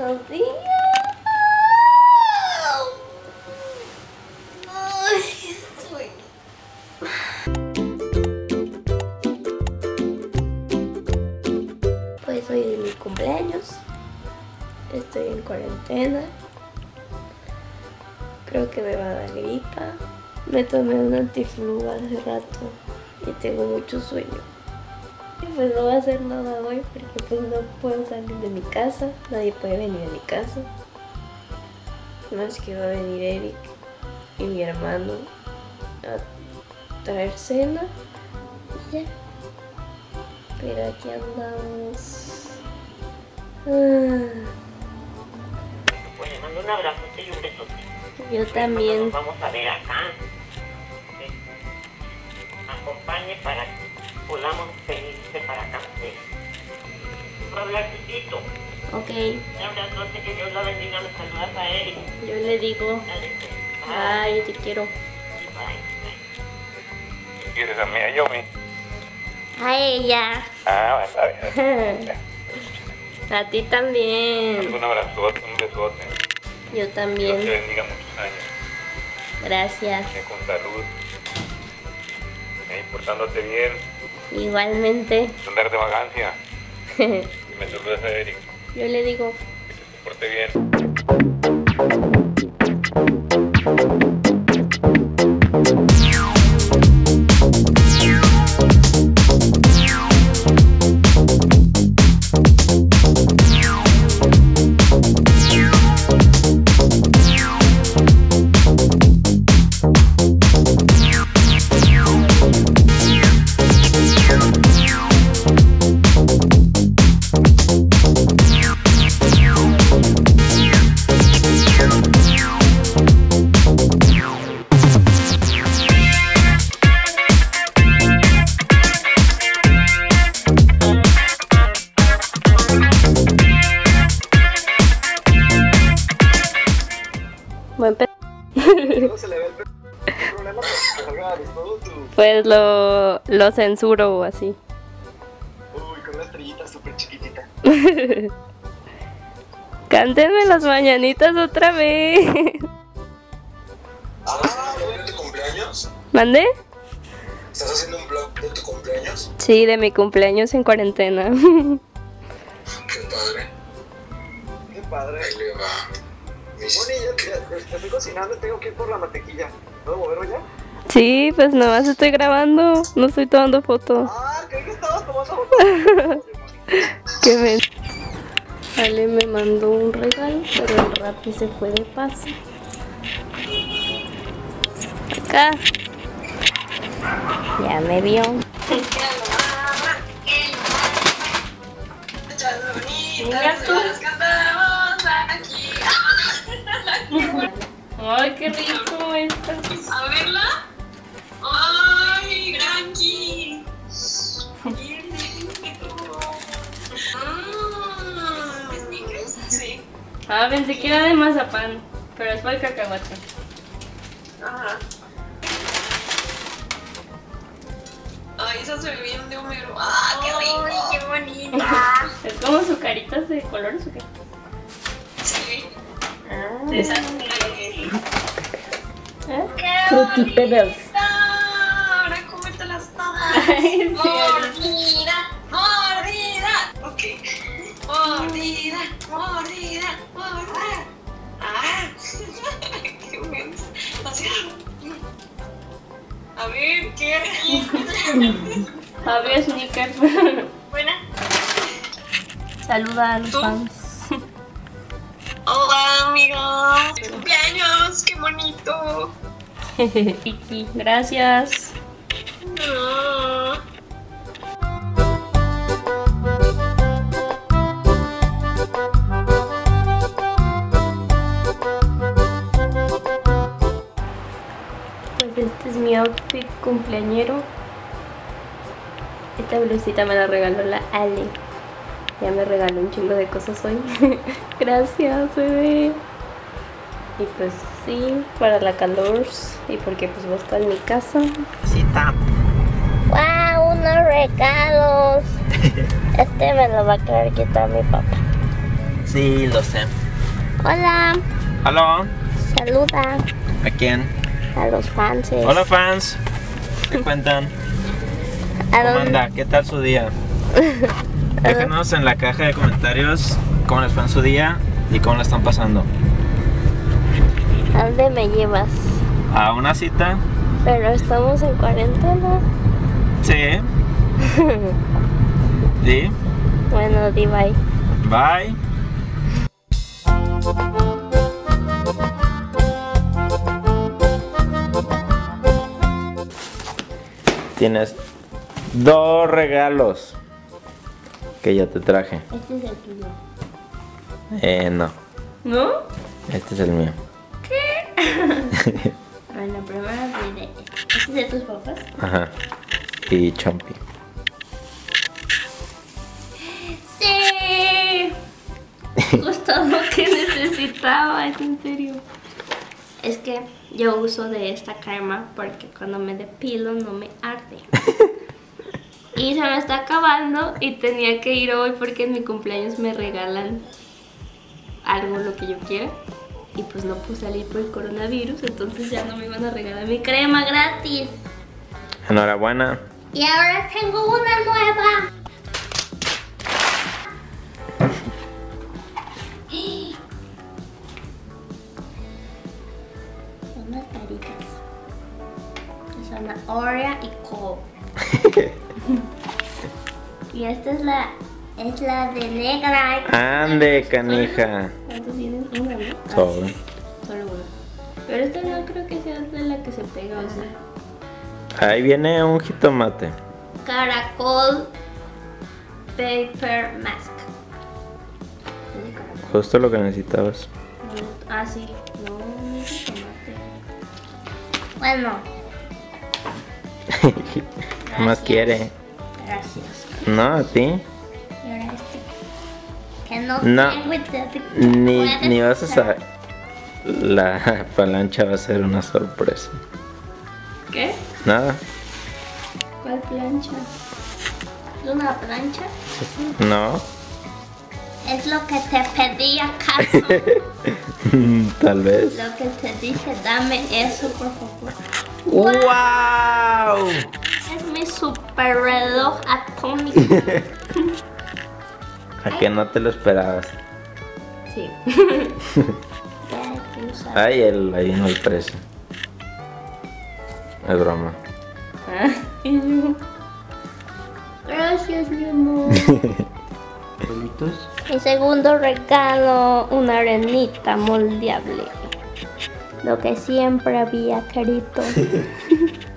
Buenos días. Ay, estoy. Pues hoy es mi cumpleaños. Estoy en cuarentena. Creo que me va a dar gripa. Me tomé un antiflu hace rato y tengo mucho sueño. Y Pues no voy a hacer nada hoy porque pues no puedo salir de mi casa. Nadie puede venir a mi casa. No es que va a venir Eric y mi hermano a traer cena y ya. Pero aquí andamos. Ah, Pues le mando un abrazote y un besote. yo también. Nos vamos a ver acá. Acompañe para que podamos venirse para acá. Sí. Un abracito. Ok, Un abrazote, que Dios la bendiga. Me saludas a Eric. yo le digo. Dale. Bye. Ay, te quiero. Bye. Bye. ¿Quieres a mí, a Yomi? A ella. Ah, está bien. A ti también. Un abrazote, un besote. Yo Dios te también. bendiga muchos años. Gracias. Que con salud. Eh, portándote bien. Igualmente. Andar de vacancia. Me saludas a Eric. Yo le digo. Que se porte bien. Todo tu. Pues lo, lo censuro o así. Uy, con una estrellita súper chiquitita. Cántenme las mañanitas otra vez. Ah, ¿de tu cumpleaños? ¿Mandé? ¿Estás haciendo un blog de tu cumpleaños? Sí, de mi cumpleaños en cuarentena. Qué padre. Qué padre. Ahí le va. Moni, estoy cocinando, tengo que ir por la mantequilla. ¿Puedo moverlo ya? Sí, pues nada más estoy grabando, no estoy tomando foto. Ah, creí que estabas tomando fotos. Qué ven. Ale me mandó un regalo, pero el Rappi se fue de paso. Acá. Ya me vio. Mira tú. Ay, qué rico esto. A verla. ¡Ay, Granky! ¡Bien rico! Mmm. Sí. Ah, pensé que era de mazapán, pero es para el cacahuate. Ajá. Ay, esa se ve bien de Homero. ¡Ah, qué rico! ¡Qué bonita! Es como su caritas de colores o qué. Fruity Pebbles. Ahora cómetelas todas. Mordida, mordida. Ok. Mordida, mordida, mordida. Ah. Qué bueno. A ver, qué rico. Javier Snickers. Buena. Saluda a los ¿Tú? fans. Hola. Cumpleaños, qué bonito. Gracias. No. Pues este es mi outfit cumpleañero. Esta blusita me la regaló la Ale. Ya me regaló un chingo de cosas hoy. Gracias, bebé. Y pues sí, para la calor y porque pues voy a estar en mi casa. ¡Wow! Unos regalos. Este me lo va a querer quitar mi papá. Sí, lo sé. Hola, ¿Aló? saluda ¿A quién? a los fans. Hola fans. ¿Qué cuentan? ¿A ¿Cómo anda? ¿Qué tal su día? Déjenos en la caja de comentarios cómo les fue en su día y cómo la están pasando. A dónde me llevas? ¿A una cita? Pero estamos en cuarentena. Sí. Sí. Bueno, di bye. Bye. Tienes dos regalos que ya te traje. Este es el tuyo. Eh, no. ¿No? Este es el mío. Bueno, primero diré. ¿Este es de tus papás? Ajá. Y Chompy. ¡Sí! Justo lo que necesitaba, es en serio. Es que yo uso de esta crema porque cuando me depilo no me arde. Y se me está acabando y tenía que ir hoy porque en mi cumpleaños me regalan algo, lo que yo quiera. Y pues no pude salir por el coronavirus, entonces ya no me iban a regalar mi crema gratis. Enhorabuena. Y ahora tengo una nueva. Son unas caritas. Son Zanahoria y col. y esta es la es la de negra. Ande, canija. Solo. Pero esta no creo que sea de la que se pega, o sea. Ahí viene un jitomate. Caracol Paper Mask. Justo lo que necesitabas. Ah, sí. No, no es de tomate. Bueno, ¿Qué más quiere? gracias. No, a ti. Y ahora este. Que no, No. Ni, ni vas a saber. La avalancha va a ser una sorpresa. ¿Qué? Nada. ¿Cuál plancha? ¿Es una plancha? No. Es lo que te pedí acaso. Tal vez. lo que te dije, dame eso, por favor. ¡Wow! Es mi super reloj atómico. A que no te lo esperabas. Sí. Ay, el, ahí no el precio. Es broma. Gracias, mi amor. Mi segundo regalo, una arenita moldeable. Lo que siempre había querido.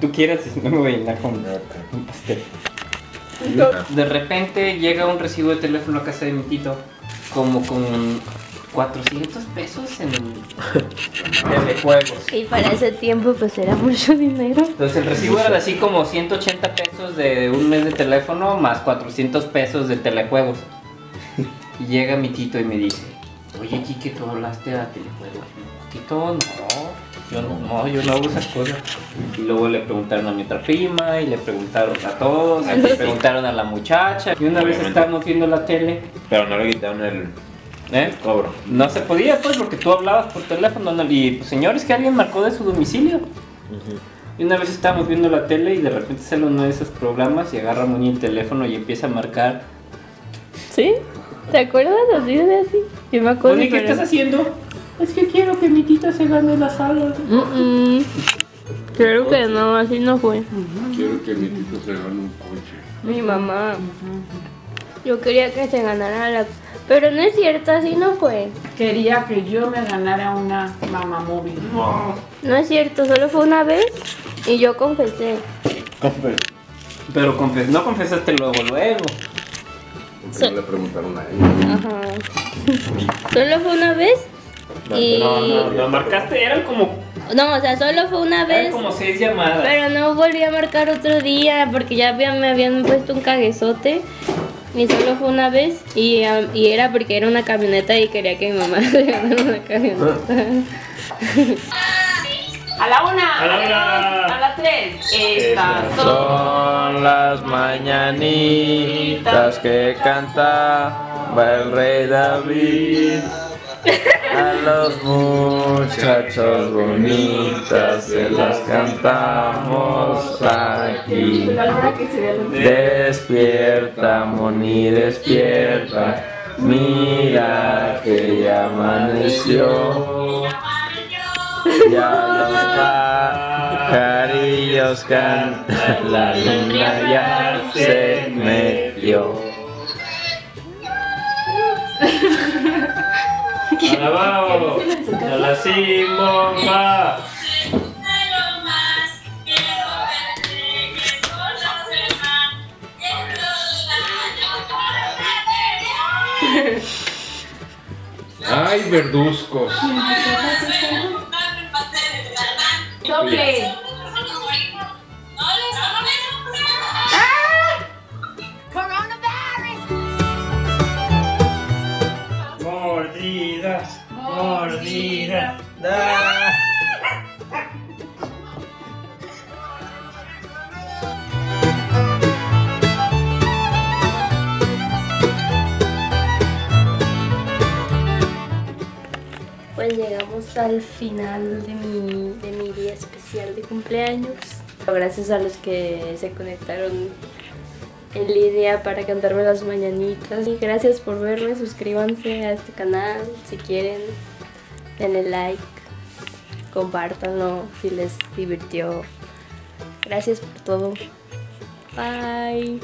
tú quieras y no me voy a llenar con un pastel. De repente llega un recibo de teléfono a casa de mi tito, como con 400 pesos en telejuegos. Y para ese tiempo pues era mucho dinero. Entonces el recibo era así como 180 pesos de un mes de teléfono más 400 pesos de telejuegos. Y llega mi tito y me dice, oye Kike, ¿tú hablaste a telejuegos? Tito, no, yo no, no, yo no hago esas cosas. Y luego le preguntaron a mi otra prima y le preguntaron a todos, y le preguntaron a la muchacha. Y una vez Obviamente. estábamos viendo la tele, Pero no le quitaron el ¿eh? cobro. No se podía pues porque tú hablabas por teléfono ¿no? y pues señores que alguien marcó de su domicilio. Y una vez estábamos viendo la tele y de repente sale uno de esos programas y agarra Muñe el teléfono y empieza a marcar. ¿Sí? ¿Te acuerdas así de así? Yo me acuerdo. Oye, ¿qué pero- estás haciendo? Es que quiero que mi tita se gane la sala. Mm, mm. Creo que no, así no fue. Quiero que mi tito se gane un coche. Mi mamá. Yo quería que se ganara la... Pero no es cierto, así no fue. Quería que yo me ganara una mamá móvil. No es cierto, solo fue una vez. Y yo confesé. Pero confes- no confesaste luego, luego. Porque no le preguntaron a ella. Ajá. Solo fue una vez. Y... No, no, lo marcaste, eran como, No, o sea, solo fue una eran vez. como seis llamadas. Pero no volví a marcar otro día porque ya había- me habían puesto un caguezote. Y solo fue una vez. Y, y era porque era una camioneta y quería que mi mamá se ganara una camioneta. A la una, A la una. a las tres. Estas son. Son las mañanitas que cantaba el rey David. A los muchachos bonitas se las cantamos aquí. Despierta, Moni, despierta. Mira que ya amaneció. Ya los pajarillos cantan, la luna ya se metió. Alabao, a la simba. Ay, verduzcos. Sople. Al final de mi, de mi día especial de cumpleaños. Gracias a los que se conectaron en línea para cantarme las mañanitas. Y gracias por verme, suscríbanse a este canal si quieren, denle like, compártanlo si les divirtió. Gracias por todo. Bye.